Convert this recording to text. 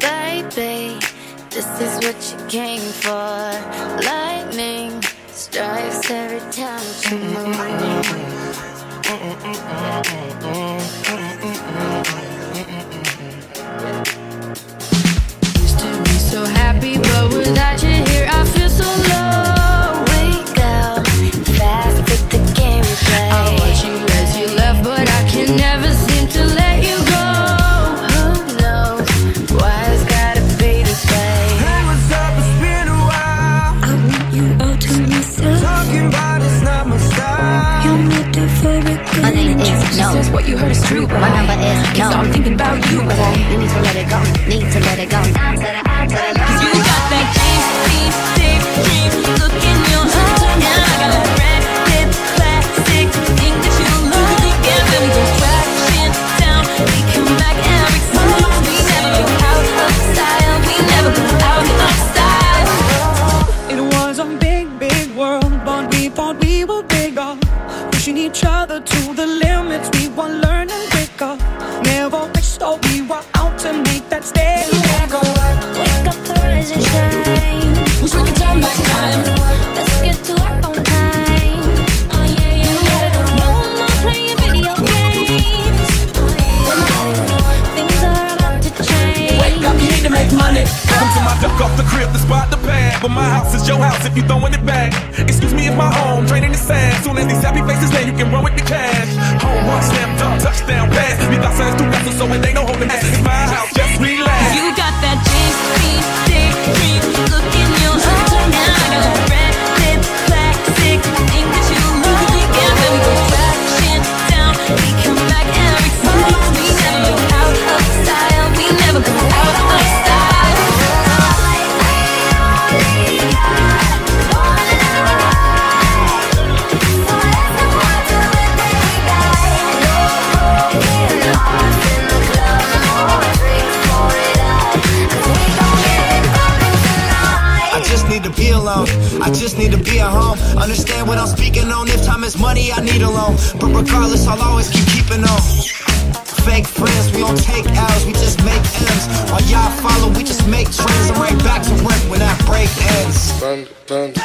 Baby, this is what you came for. Lightning strikes every time you. What you heard is true, but My number is Can't I'm thinking about you, boy. You need to let it go. Need to let it go. Down to the out to the duck off the crib to spot the pad. But my house is your house if you throwing it back. Excuse me if my home draining the sand. Soon as these happy faces land, you can run with the cash. Home run, slam dunk, touchdown pass. Mi casa es tu casa, so it ain't no holding back. Alone. I just need to be at home. Understand what I'm speaking on. If time is money, I need a loan. But regardless, I'll always keep keeping on. Fake friends, we don't take L's, we just make M's. While y'all follow, we just make trends. I'm right back to work when that break ends. Got that